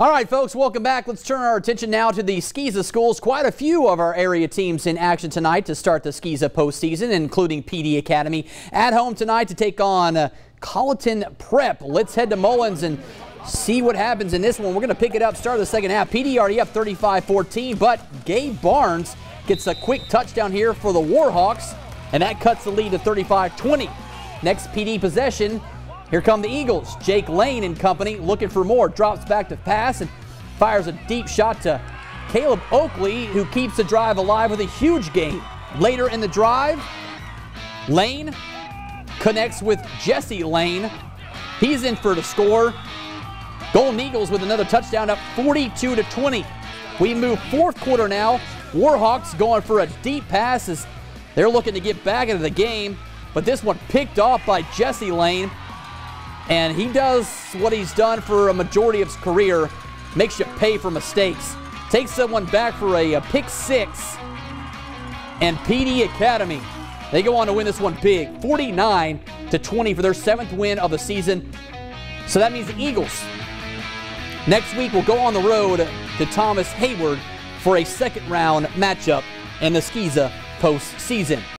All right, folks, welcome back. Let's turn our attention now to the SCISA schools. Quite a few of our area teams in action tonight to start the SCISA postseason, including Pee Dee Academy at home tonight to take on uh, Colleton Prep. Let's head to Mullins and see what happens in this one. We're going to pick it up, start of the second half. Pee Dee already up 35-14, but Gabe Barnes gets a quick touchdown here for the Warhawks, and that cuts the lead to 35-20. Next Pee Dee possession, here come the Eagles. Jake Lane and company looking for more. Drops back to pass and fires a deep shot to Caleb Oakley, who keeps the drive alive with a huge gain. Later in the drive, Lane connects with Jesse Lane. He's in for the score. Golden Eagles with another touchdown up 42 to 20. We move fourth quarter now. Warhawks going for a deep pass as they're looking to get back into the game, but this one picked off by Jesse Lane and he does what he's done for a majority of his career, makes you pay for mistakes. Takes someone back for a, a pick six, and Pee Dee Academy, they go on to win this one big, 49 to 20 for their seventh win of the season. So that means the Eagles next week will go on the road to Thomas Heyward for a second round matchup in the SCISA postseason.